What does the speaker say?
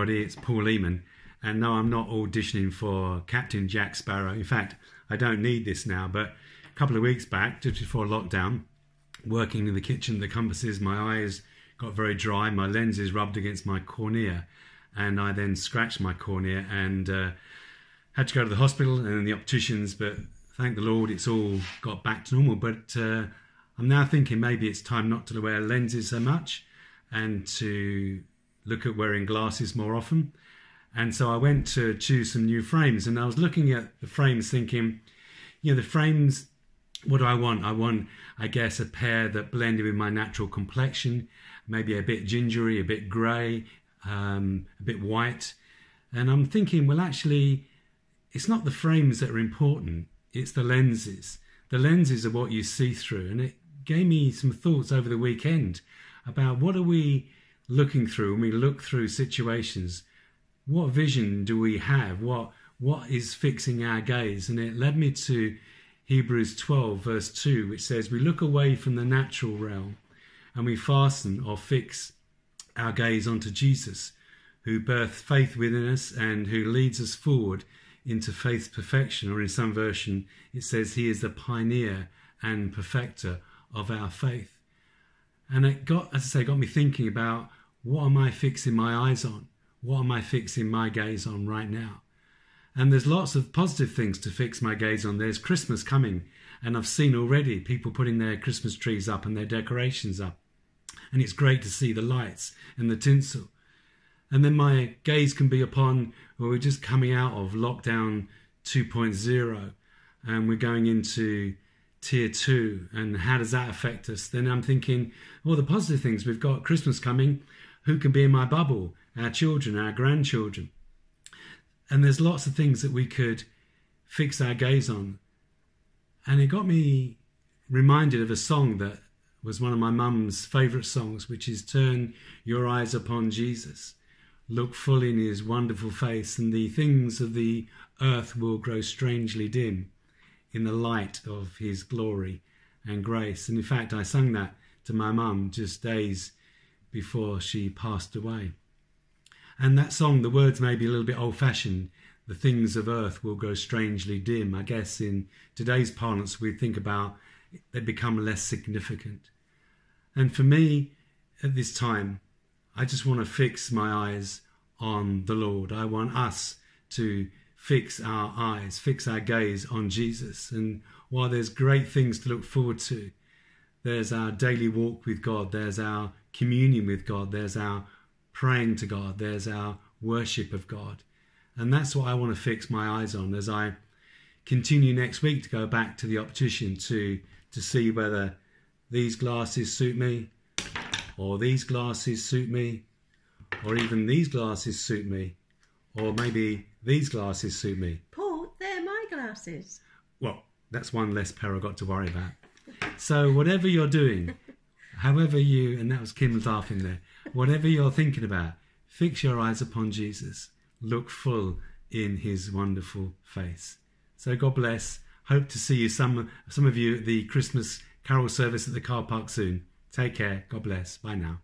everybody. It's Paul Leaman. And no, I'm not auditioning for Captain Jack Sparrow. In fact, I don't need this now. But a couple of weeks back, just before lockdown, working in the kitchen, the compasses, my eyes got very dry. My lenses rubbed against my cornea. And I then scratched my cornea and uh, had to go to the hospital and the opticians. But thank the Lord, it's all got back to normal. But uh, I'm now thinking maybe it's time not to wear lenses so much and to look at wearing glasses more often. And so I went to choose some new frames and I was looking at the frames thinking, you know, the frames, what do I want? I want, I guess, a pair that blended with my natural complexion, maybe a bit gingery, a bit grey, um, a bit white. And I'm thinking, well, actually, it's not the frames that are important, it's the lenses. The lenses are what you see through. And it gave me some thoughts over the weekend about what are we looking through when we look through situations what vision do we have? What what is fixing our gaze? And it led me to hebrews 12 verse 2 which says we look away from the natural realm and we fasten or fix our gaze onto jesus who birthed faith within us and who leads us forward into faith's perfection. Or in some version it says he is the pioneer and perfecter of our faith. And it got as i say got me thinking about what am I fixing my eyes on? What am I fixing my gaze on right now? And there's lots of positive things to fix my gaze on. There's Christmas coming, and I've seen already people putting their Christmas trees up and their decorations up. And it's great to see the lights and the tinsel. And then my gaze can be upon, well, we're just coming out of lockdown 2.0 and we're going into tier two. And how does that affect us? Then I'm thinking, well, the positive things we've got Christmas coming who can be in my bubble? Our children, our grandchildren. And there's lots of things that we could fix our gaze on. And it got me reminded of a song that was one of my mum's favourite songs, which is Turn Your Eyes Upon Jesus. Look full in his wonderful face, and the things of the earth will grow strangely dim in the light of his glory and grace. And in fact, I sung that to my mum just days before she passed away. And that song, the words may be a little bit old fashioned. The things of earth will grow strangely dim. I guess in today's parlance, we think about they become less significant. And for me, at this time, I just want to fix my eyes on the Lord. I want us to fix our eyes, fix our gaze on Jesus. And while there's great things to look forward to, there's our daily walk with God, there's our communion with God, there's our praying to God, there's our worship of God. And that's what I want to fix my eyes on as I continue next week to go back to the optician to to see whether these glasses suit me or these glasses suit me or even these glasses suit me or maybe these glasses suit me. Paul, they're my glasses. Well, that's one less pair I've got to worry about. So whatever you're doing, however you, and that was Kim laughing there, whatever you're thinking about, fix your eyes upon Jesus. Look full in his wonderful face. So God bless. Hope to see you, some, some of you, at the Christmas carol service at the car park soon. Take care. God bless. Bye now.